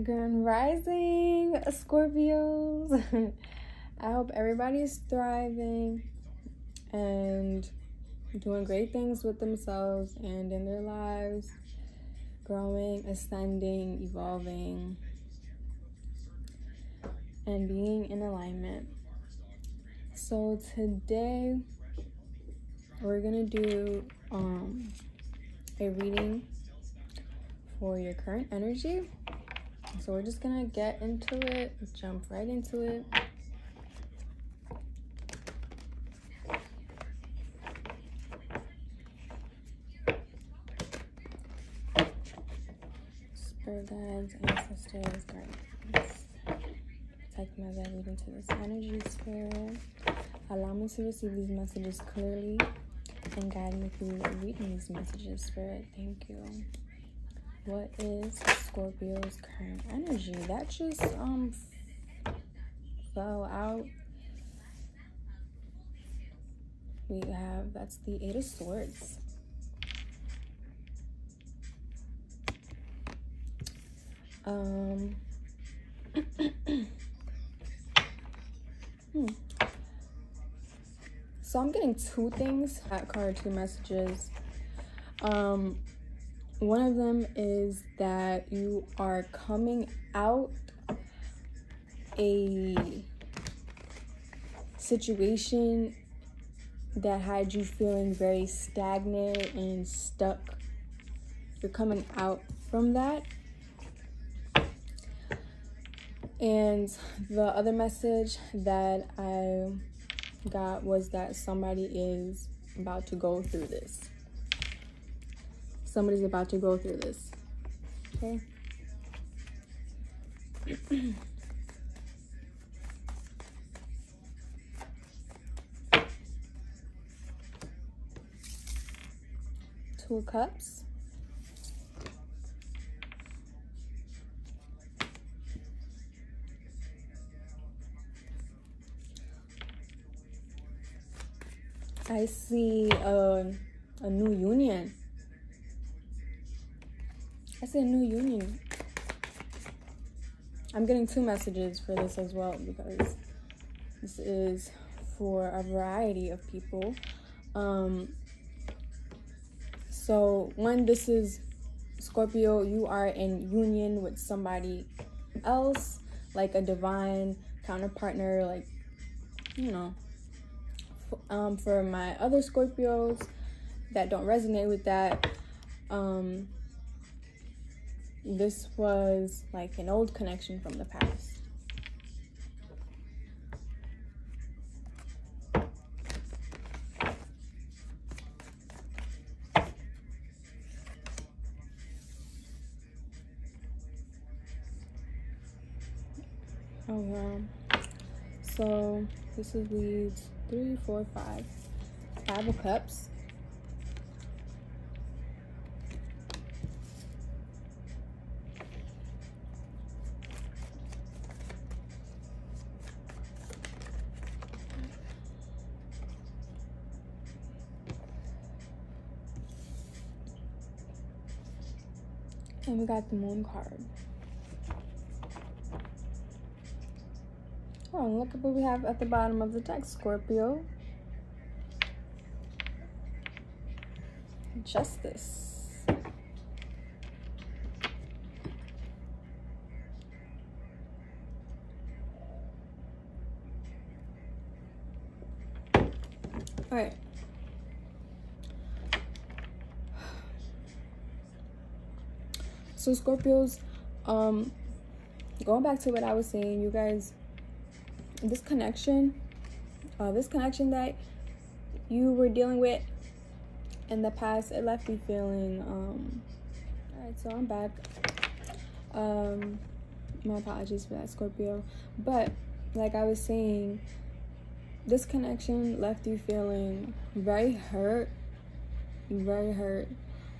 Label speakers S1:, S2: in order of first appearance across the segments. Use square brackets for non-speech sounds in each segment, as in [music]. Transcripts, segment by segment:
S1: Grand Rising, Scorpios. [laughs] I hope everybody's thriving and doing great things with themselves and in their lives, growing, ascending, evolving, and being in alignment. So today we're gonna do um, a reading for your current energy. So we're just gonna get into it, jump right into it. Spirit guides, ancestors, guardians. Me as I read into this energy spirit. Allow me to receive these messages clearly and guide me through reading these messages, Spirit. Thank you. What is Scorpio's current energy? That just um fell out. We have that's the Eight of Swords. Um [clears throat] hmm. So I'm getting two things That card, two messages. Um, one of them is that you are coming out a situation that had you feeling very stagnant and stuck. You're coming out from that. And the other message that I got was that somebody is about to go through this. Somebody's about to go through this. Okay? [clears throat] Two Cups. I see a, a new union. I a new union. I'm getting two messages for this as well because this is for a variety of people. Um, so, one, this is Scorpio, you are in union with somebody else, like a divine counterpartner, like, you know, um, for my other Scorpios that don't resonate with that, um, this was like an old connection from the past. Oh wow. So this is weeds three, four, five. Five of Cups. And we got the moon card. Oh, look at what we have at the bottom of the deck, Scorpio. Justice. All right. Scorpios, um, going back to what I was saying, you guys this connection, uh, this connection that you were dealing with in the past, it left you feeling, um, all right, so I'm back. Um, my apologies for that, Scorpio. But like I was saying, this connection left you feeling very hurt, very hurt.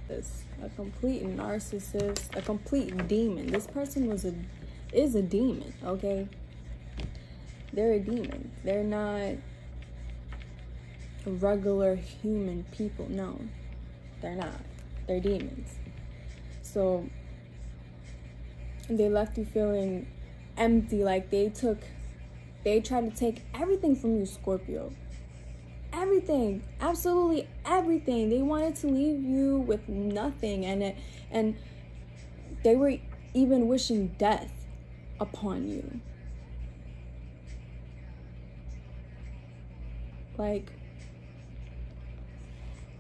S1: This a complete narcissist, a complete demon. This person was a is a demon, okay? they're a demon. They're not regular human people. No, they're not. They're demons. So they left you feeling empty like they took they tried to take everything from you scorpio everything absolutely everything. They wanted to leave you with nothing and it and they were even wishing death upon you. Like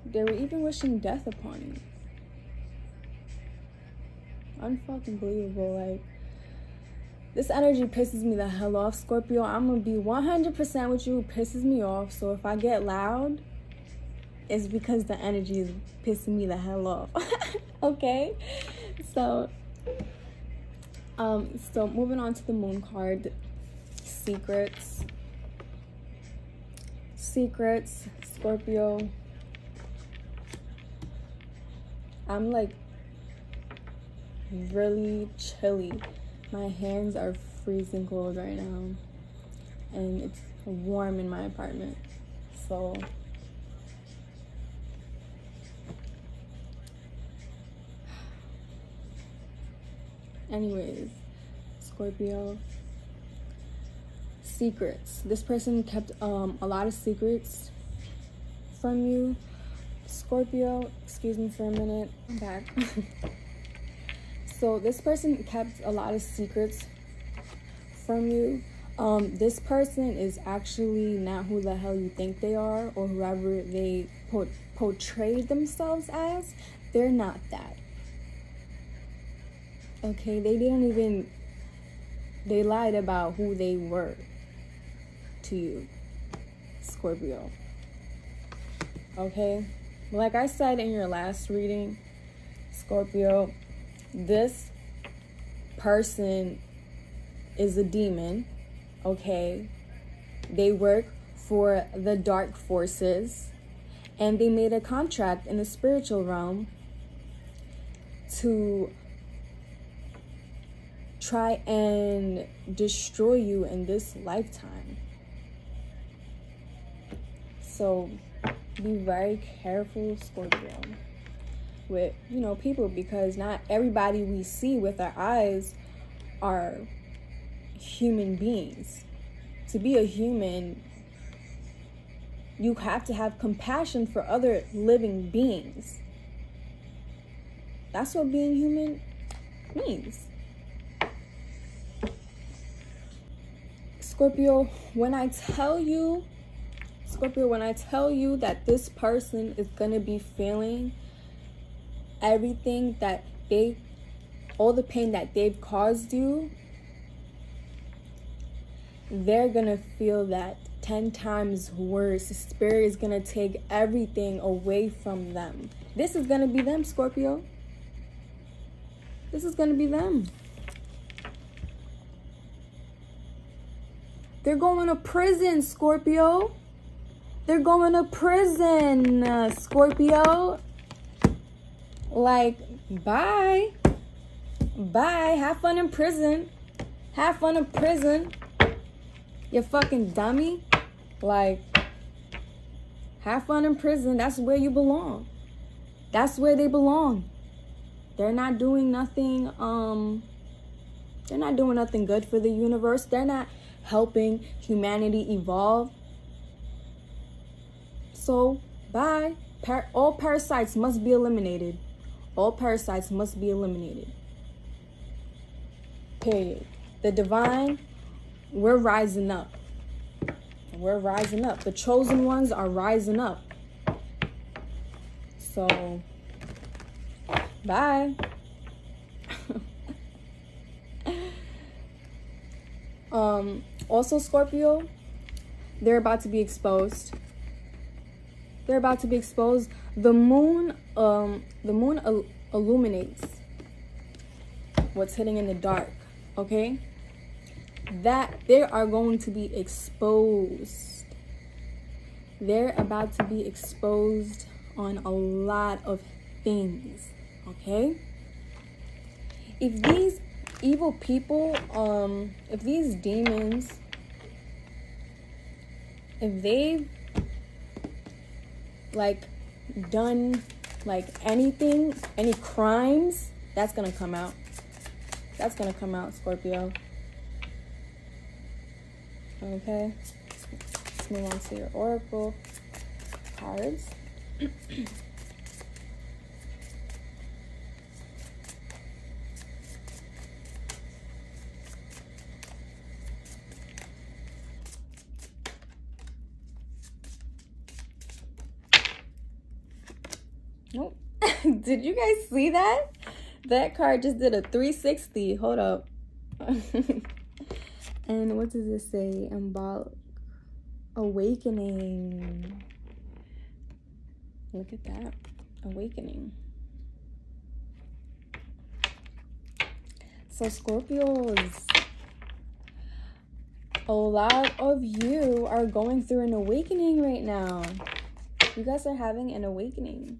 S1: they were even wishing death upon you. Unfucking believable like this energy pisses me the hell off, Scorpio. I'm gonna be 100% with you. Pisses me off. So if I get loud, it's because the energy is pissing me the hell off. [laughs] okay? So, um, so moving on to the moon card, secrets. Secrets, Scorpio. I'm like really chilly my hands are freezing cold right now, and it's warm in my apartment. So, anyways, Scorpio secrets. This person kept um, a lot of secrets from you. Scorpio, excuse me for a minute. I'm back. [laughs] So this person kept a lot of secrets from you. Um, this person is actually not who the hell you think they are or whoever they po- portray themselves as. They're not that. Okay, they didn't even, they lied about who they were to you, Scorpio. Okay, like I said in your last reading, Scorpio, this person is a demon, okay? They work for the dark forces and they made a contract in the spiritual realm to try and destroy you in this lifetime. So be very careful, Scorpio with you know people because not everybody we see with our eyes are human beings. To be a human you have to have compassion for other living beings. That's what being human means. Scorpio, when I tell you, Scorpio, when I tell you that this person is going to be feeling everything that they, all the pain that they've caused you, they're gonna feel that 10 times worse. The spirit is gonna take everything away from them. This is gonna be them, Scorpio. This is gonna be them. They're going to prison, Scorpio. They're going to prison, uh, Scorpio. Like, bye. Bye. Have fun in prison. Have fun in prison. You fucking dummy. Like, have fun in prison. That's where you belong. That's where they belong. They're not doing nothing, um, they're not doing nothing good for the universe. They're not helping humanity evolve. So, bye. Par- all parasites must be eliminated. All parasites must be eliminated. Period. The divine, we're rising up. We're rising up. The chosen ones are rising up. So, bye. [laughs] um, also, Scorpio, they're about to be exposed. They're about to be exposed the moon um the moon il illuminates what's hidden in the dark okay? That they are going to be exposed. They're about to be exposed on a lot of things okay? If these evil people um if these demons if they've like done like anything, any crimes, that's gonna come out. That's gonna come out, Scorpio. Okay. Let's move on to your oracle cards. [clears throat] did you guys see that? That card just did a 360. Hold up. [laughs] and what does it say? Embol awakening. Look at that. Awakening. So Scorpios, a lot of you are going through an awakening right now. You guys are having an awakening.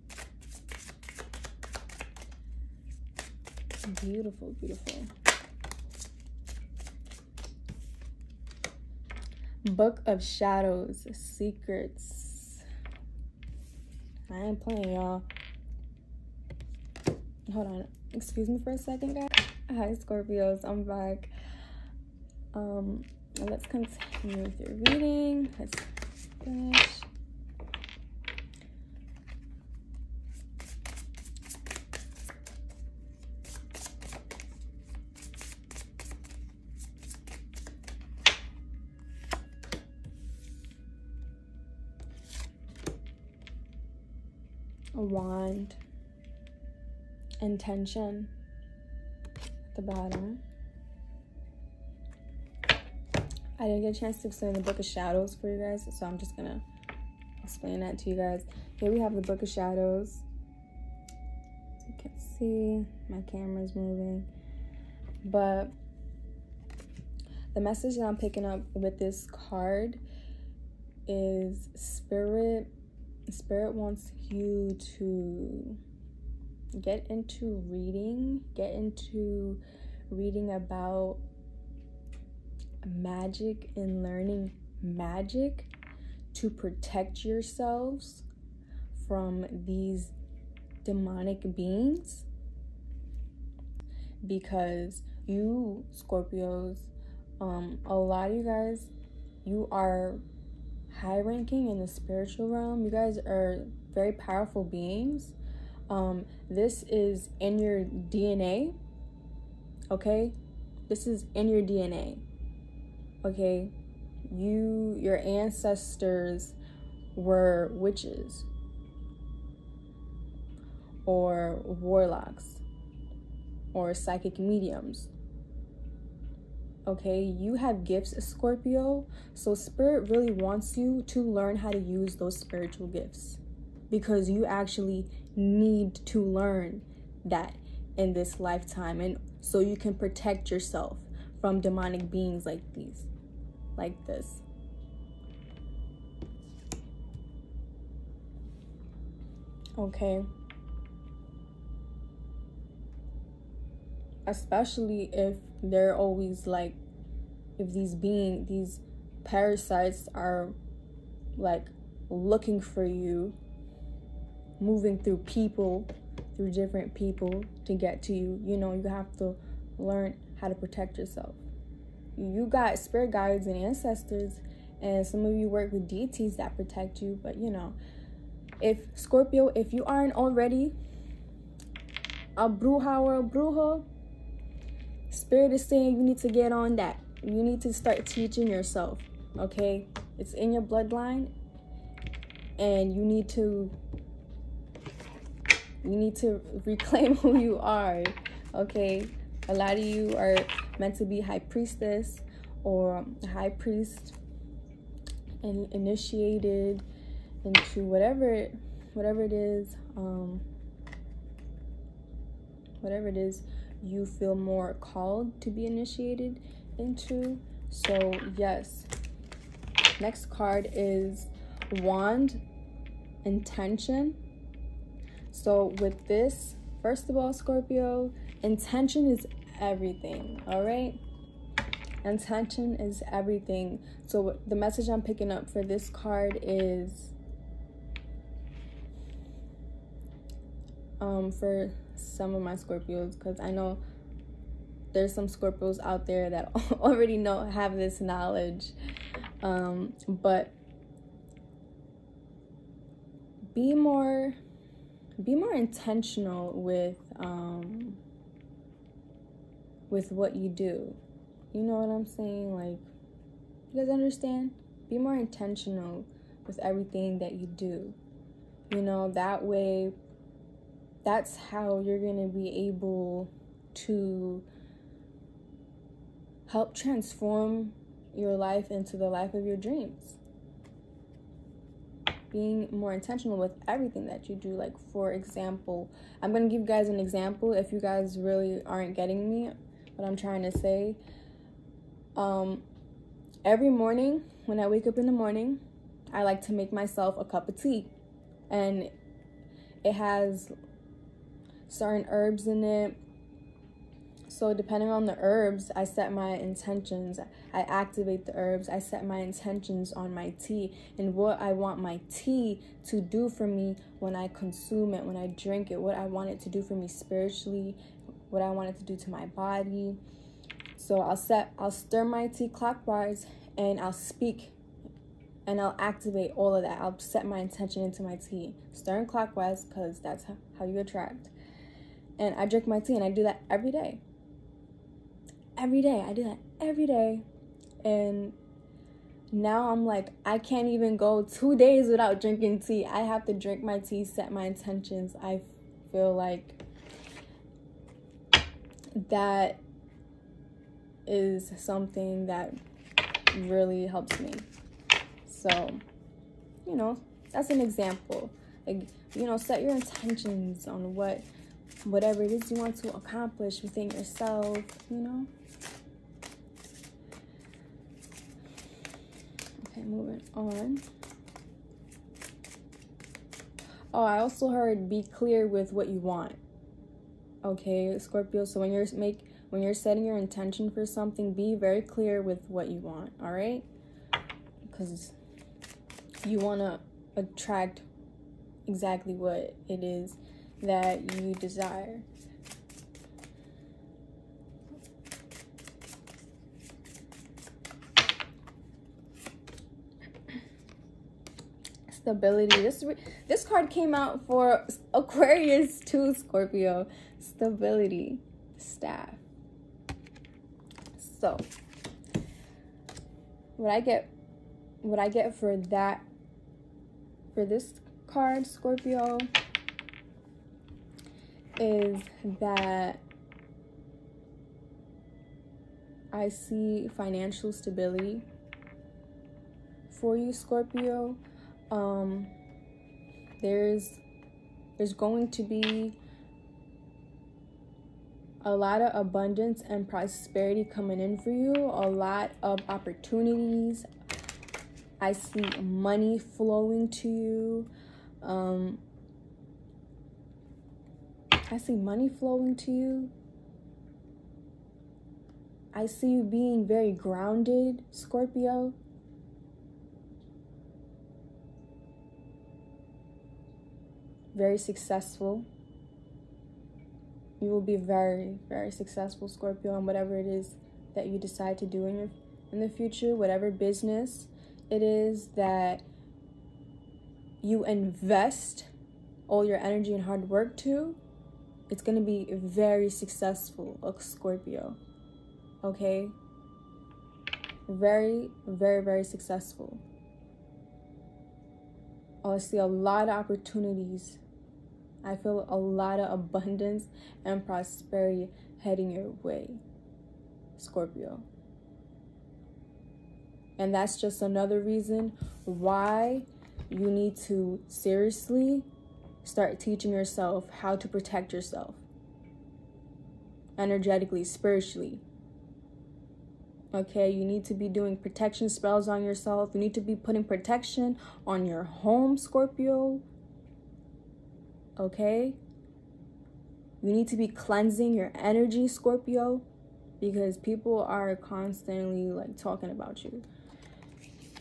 S1: Beautiful, beautiful. Book of Shadows, Secrets. I ain't playing, y'all. Hold on. Excuse me for a second, guys. Hi, Scorpios. I'm back. Um, let's continue with your reading. Let's finish. a wand, intention at the bottom. I didn't get a chance to explain the Book of Shadows for you guys, so I'm just gonna explain that to you guys. Here we have the Book of Shadows. As you can see, my camera's moving. But the message that I'm picking up with this card is spirit Spirit wants you to get into reading, get into reading about magic and learning magic to protect yourselves from these demonic beings because you Scorpios um a lot of you guys you are high ranking in the spiritual realm. You guys are very powerful beings. Um, this is in your DNA. Okay? This is in your DNA. Okay? You, your ancestors were witches or warlocks or psychic mediums okay you have gifts scorpio so spirit really wants you to learn how to use those spiritual gifts because you actually need to learn that in this lifetime and so you can protect yourself from demonic beings like these like this. Okay. Especially if they're always like if these being these parasites are like looking for you moving through people through different people to get to you you know you have to learn how to protect yourself you got spirit guides and ancestors and some of you work with deities that protect you but you know if scorpio if you aren't already a bruja or a bruja Spirit is saying you need to get on that. You need to start teaching yourself, okay? It's in your bloodline and you need to you need to reclaim [laughs] who you are, okay? A lot of you are meant to be high priestess or high priest and initiated into whatever whatever it is um whatever it is you feel more called to be initiated into. So, yes. Next card is Wand Intention. So, with this, first of all, Scorpio, intention is everything, all right? Intention is everything. So, the message I'm picking up for this card is um, for some of my Scorpios because I know there's some Scorpios out there that [laughs] already know have this knowledge. Um, but be more be more intentional with um, with what you do. You know what I'm saying? Like you guys understand? Be more intentional with everything that you do. You know, that way that's how you're going to be able to help transform your life into the life of your dreams. Being more intentional with everything that you do. Like, for example, I'm going to give you guys an example if you guys really aren't getting me, what I'm trying to say. Um, every morning, when I wake up in the morning, I like to make myself a cup of tea. And it has certain herbs in it. So, depending on the herbs, I set my intentions. I activate the herbs. I set my intentions on my tea and what I want my tea to do for me when I consume it, when I drink it, what I want it to do for me spiritually, what I want it to do to my body. So, I'll set, I'll stir my tea clockwise and I'll speak and I'll activate all of that. I'll set my intention into my tea, stirring clockwise because that's how you attract and I drink my tea, and I do that every day. Every day, I do that every day, and now I'm like, I can't even go two days without drinking tea. I have to drink my tea, set my intentions. I feel like that is something that really helps me. So, you know, that's an example. Like, you know, set your intentions on what whatever it is you want to accomplish within yourself, you know? Okay, moving on. Oh, I also heard be clear with what you want. Okay, Scorpio, so when you're make when you're setting your intention for something, be very clear with what you want, all right? Because you want to attract exactly what it is that you desire. Stability. This this card came out for Aquarius too, Scorpio. Stability. Staff. So, what I get what I get for that for this card, Scorpio, is that I see financial stability for you, Scorpio. Um, there's there's going to be a lot of abundance and prosperity coming in for you, a lot of opportunities. I see money flowing to you. Um, I see money flowing to you. I see you being very grounded, Scorpio. Very successful. You will be very, very successful, Scorpio, in whatever it is that you decide to do in your in the future, whatever business it is that you invest all your energy and hard work to it's going to be very successful, Scorpio. Okay? Very, very, very successful. I see a lot of opportunities. I feel a lot of abundance and prosperity heading your way, Scorpio. And that's just another reason why you need to seriously start teaching yourself how to protect yourself energetically, spiritually. Okay, you need to be doing protection spells on yourself. You need to be putting protection on your home, Scorpio. Okay? You need to be cleansing your energy, Scorpio, because people are constantly like talking about you.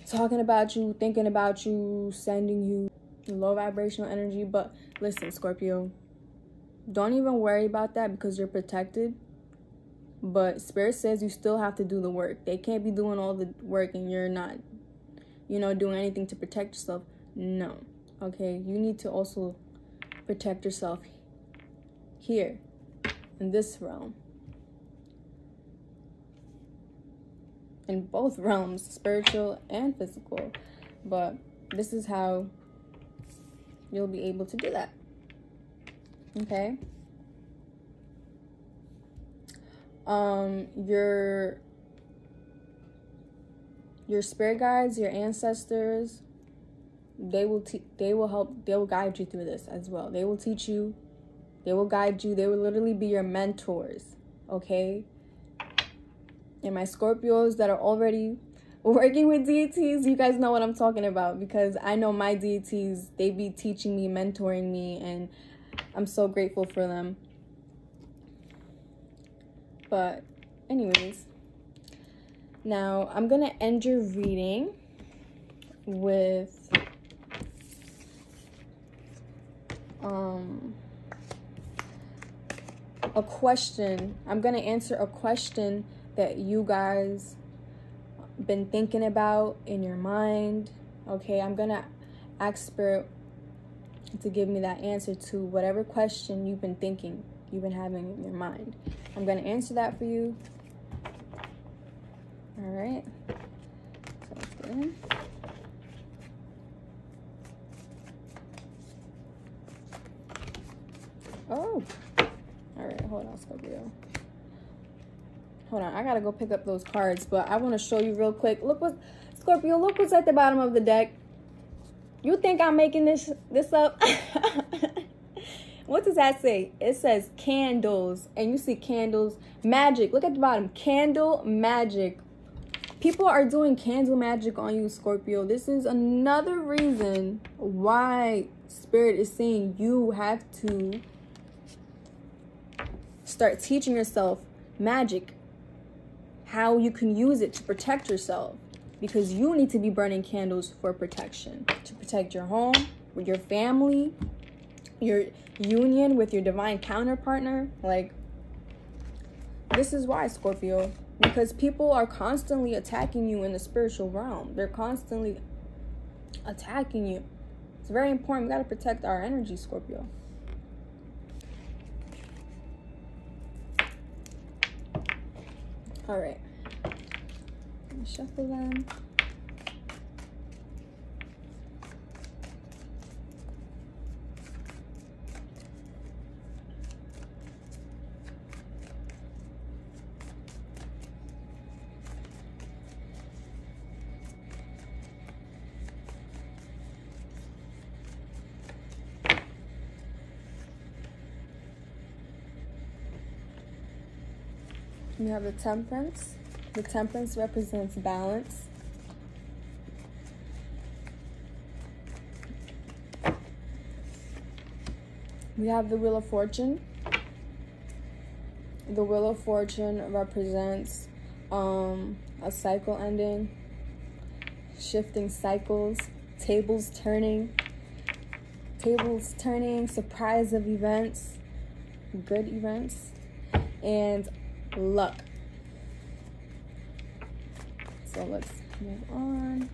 S1: Talking about you, thinking about you, sending you low vibrational energy. But listen, Scorpio, don't even worry about that because you're protected. but spirit says you still have to do the work they can't be doing all the work and you're not you know doing anything to protect yourself no okay you need to also protect yourself here in this realm. In both realms spiritual and physical. But this is how you'll be able to do that. Okay? Um your your spirit guides your ancestors they will te- they will help they will guide you through this as well. They will teach you they will guide you they will literally be your mentors okay? And my scorpios that are already working with deities you guys know what i'm talking about because i know my deities they be teaching me mentoring me and i'm so grateful for them. But, anyways, now I'm to end your reading with um a question. I'm going to answer a question that you guys been thinking about in your mind. Okay, I'm going to ask spirit to give me that answer to whatever question you've been thinking you've been having in your mind. I'm going to answer that for you. All right. Let's Oh. All right, hold on, Scorpio. Hold on, I gotta go pick up those cards, but I want to show you real quick. Look what, Scorpio, look what's at the bottom of the deck. You think I'm making this this up? [laughs] what does that say? It says candles, and you see candles, magic. Look at the bottom, candle magic. People are doing candle magic on you, Scorpio. This is another reason why Spirit is saying you have to start teaching yourself magic, how you can use it to protect yourself. Because you need to be burning candles for protection, to protect your home, your family, your union with your divine counterpartner. Like, this is why, Scorpio. Because people are constantly attacking you in the spiritual realm. They're constantly attacking you. It's very important. We got to protect our energy, Scorpio. All right. Shuffle them. Have the temperance. The temperance represents balance. We have the wheel of fortune. The wheel of fortune represents um, a cycle ending, shifting cycles, tables turning, tables turning, surprise of events, good events, and luck. So let's move on.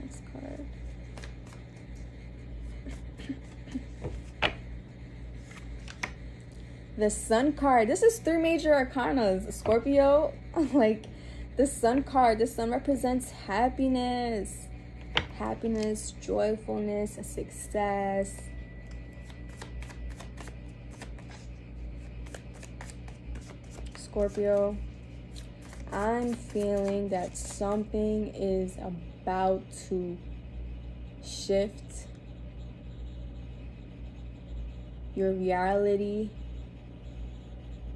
S1: Next card. the sun card. This is three major arcanas. Scorpio, [laughs] like the sun card. The sun represents happiness, happiness, joyfulness, success, Scorpio, I'm feeling that something is about to shift your reality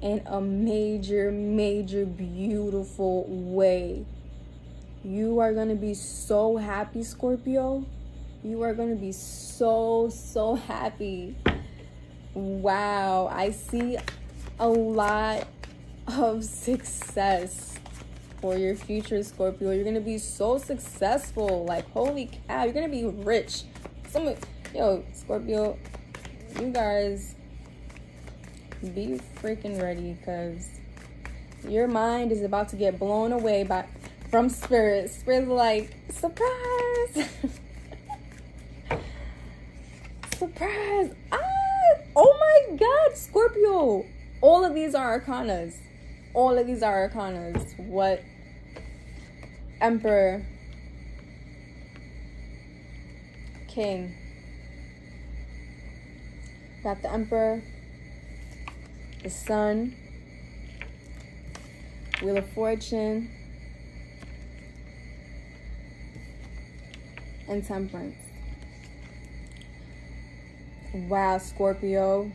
S1: in a major, major, beautiful way. You are going to be so happy, Scorpio. You are going to be so, so happy. Wow. I see a lot of success for your future Scorpio. You're gonna be so successful. Like holy cow, you're gonna be rich. Some yo, Scorpio, you guys be freaking ready because Your mind is about to get blown away by from spirit. Spirit like surprise. [laughs] surprise. Ah, oh my god, Scorpio. All of these are arcanas. All of these are arcanas. What Emperor King. Got the Emperor, the Sun, Wheel of Fortune, and Temperance. Wow, Scorpio.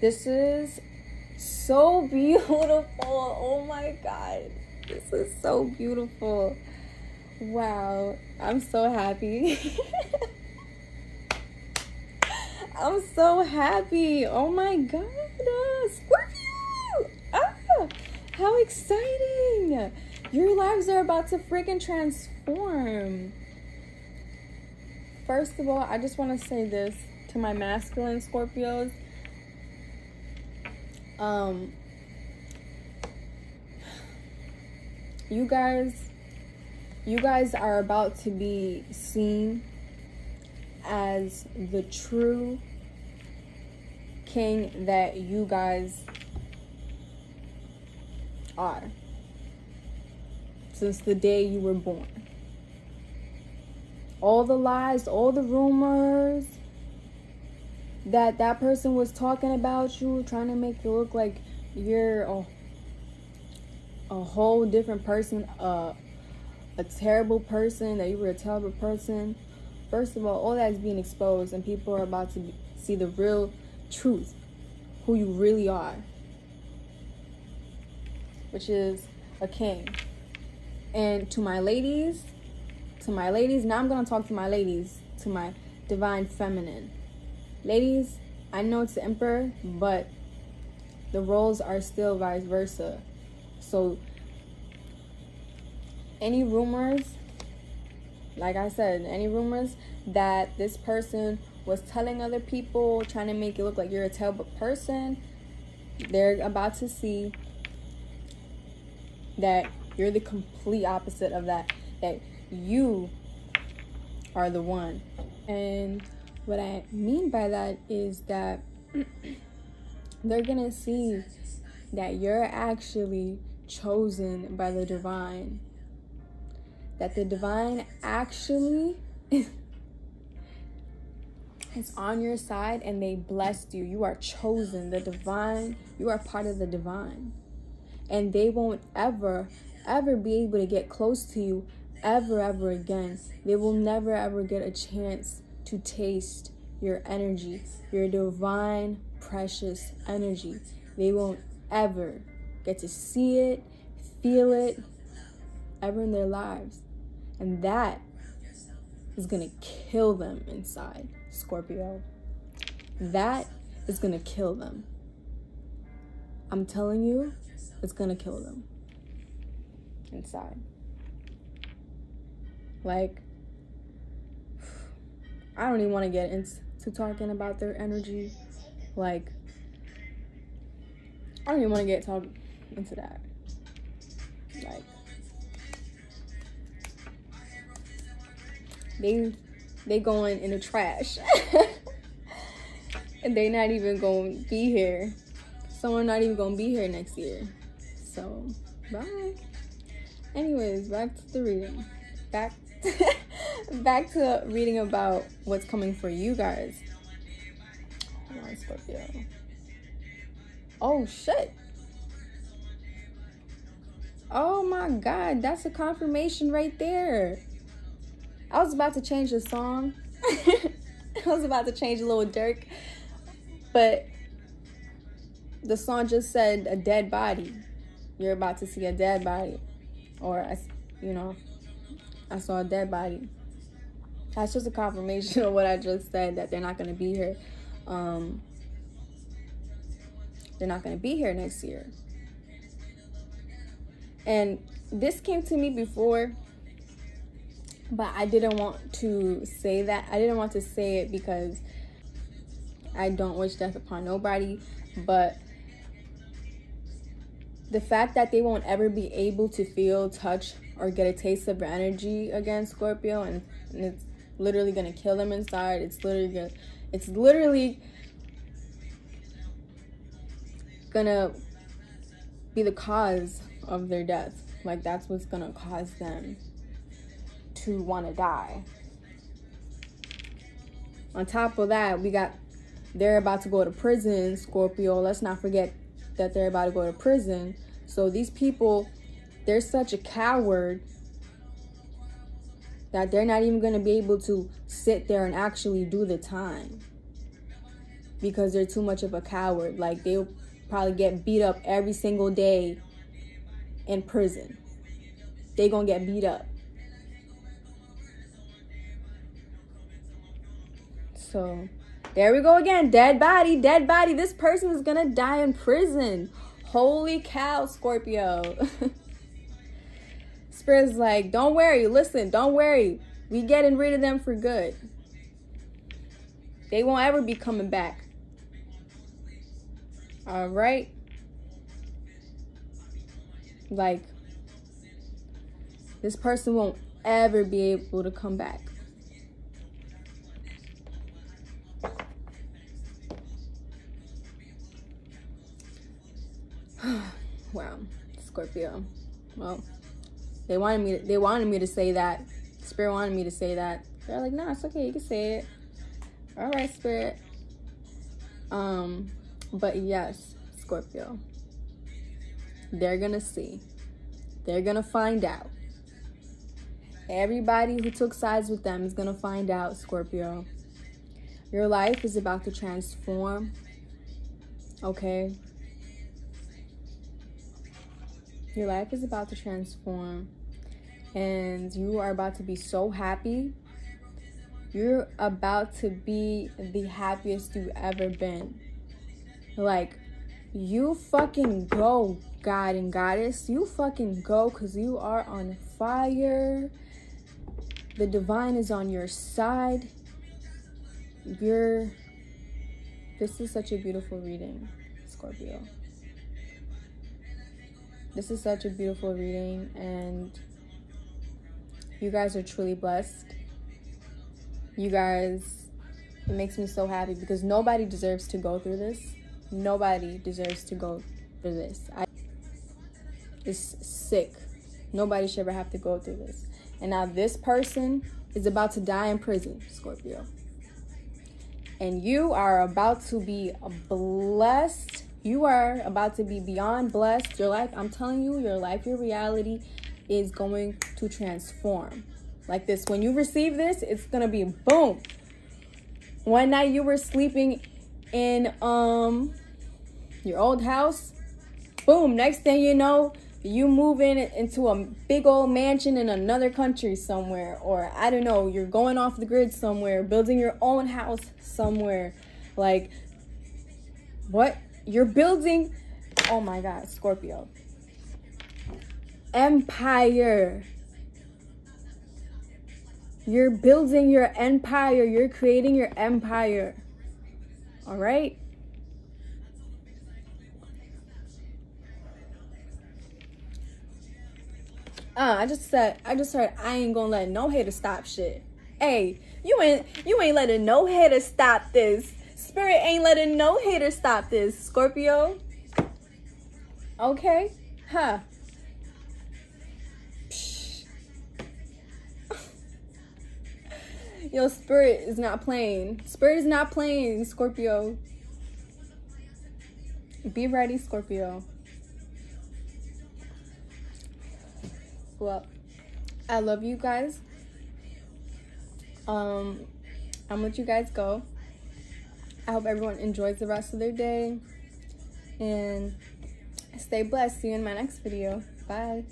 S1: This is so beautiful. [laughs] Oh my God. This is so beautiful. Wow. I'm so happy. [laughs] I'm so happy. Oh my God. Uh, Scorpio. Ah, how exciting. Your lives are about to freaking transform. First of all, I just want to say this to my masculine Scorpios. Um, you guys, you guys are about to be seen as the true king that you guys are since the day you were born. All the lies, all the rumors that that person was talking about you, trying to make you look like you're a, a whole different person, a terrible person, that you were a terrible person. First of all, all that's being exposed, and people are about to be, see the real truth, who you really are, which is a king. And to my ladies, to my ladies, now I'm going to talk to my ladies, to my divine feminine. Ladies, I know it's the emperor, but the roles are still vice versa. So, any rumors, like I said, any rumors that this person was telling other people, trying to make it look like you're a terrible person, they're about to see that you're the complete opposite of that. That you are the one. And what I mean by that is that [clears throat] they're going to see that you're actually chosen by the divine. That the divine actually [laughs] is on your side and they blessed you. You are chosen. The divine, you are part of the divine. And they won't ever, ever be able to get close to you ever, ever again. They will never, ever get a chance to taste your energy, your divine, precious energy. They won't ever get to see it, feel it, ever in their lives. And that is going to kill them inside, Scorpio. That is going to kill them. I'm telling you, it's going to kill them inside. Like, I don't even want to get into talking about their energy. Like, I don't even want to get talk into that. Like, they they going in the trash, [laughs] and they not even gonna be here. Someone not even gonna be here next year. So, bye. Anyways, back to the reading. Back [laughs] back to reading about what's coming for you guys. On, Scorpio. Oh shit. Oh my god, that's a confirmation right there. I was about to change the song. [laughs] I was about to change a little Dirk, but the song just said a dead body. You're about to see a dead body, or you know, I saw a dead body. That's just a confirmation of what I just said that they're not going to be here. Um, they're not going to be here next year. And this came to me before, but I didn't want to say that. I didn't want to say it because I don't wish death upon nobody. But the fact that they won't ever be able to feel, touch, or get a taste of energy again, Scorpio, and, and it's literally gonna kill them inside. It's literally gonna, it's literally gonna be the cause of their death. Like that's what's gonna cause them to want to die. On top of that, we got they're about to go to prison, Scorpio. Let's not forget that they're about to go to prison. So these people, they're such a coward that they're not even going to be able to sit there and actually do the time because they're too much of a coward. Like they'll probably get beat up every single day in prison. They to get beat up. So there we go again. Dead body, dead body. This person is going to die in prison. Holy cow, Scorpio. [laughs] Spirit's like, don't worry. Listen, don't worry. We getting rid of them for good. They won't ever be coming back. All right. Like, this person won't ever be able to come back. [sighs] wow, Scorpio. Well, they wanted me. To, they wanted me to say that. Spirit wanted me to say that. They're like, nah, it's okay. You can say it. All right, Spirit. Um, but yes, Scorpio. They're gonna see. They're gonna find out. Everybody who took sides with them is gonna find out, Scorpio. Your life is about to transform. Okay? Your life is about to transform and you are about to be so happy. You're about to be the happiest you've ever been. Like, you fucking go, God and Goddess. You fucking go because you are on fire. The divine is on your side. You're. This is such a beautiful reading, Scorpio this is such a beautiful reading and you guys are truly blessed. You guys it makes me so happy because nobody deserves to go through this. Nobody deserves to go through this. I, it's sick. Nobody should ever have to go through this. And now this person is about to die in prison scorpio. And you are about to be blessed. You are about to be beyond blessed. Your life, I'm telling you, your life, your reality is going to transform. Like this. When you receive this, it's going to be boom. One night you were sleeping in um your old house. Boom, next thing you know, you move in into a big old mansion in another country somewhere or I don't know, you're going off the grid somewhere, building your own house somewhere. Like what? You're building, oh my God, Scorpio. Empire. You're building your empire. You're creating your empire. All right? Uh, I just said I just heard I ain't gonna let no hater stop shit. Hey, you ain't you ain't letting no hater stop this. Spirit ain't letting no hater stop this, Scorpio. Okay? Huh. Yo, Spirit is not playing. Spirit is not playing, Scorpio. Be ready, Scorpio. Well, I love you guys. Um, I'm gonna let you guys go. I hope everyone enjoys the rest of their day and stay blessed. See you in my next video. Bye.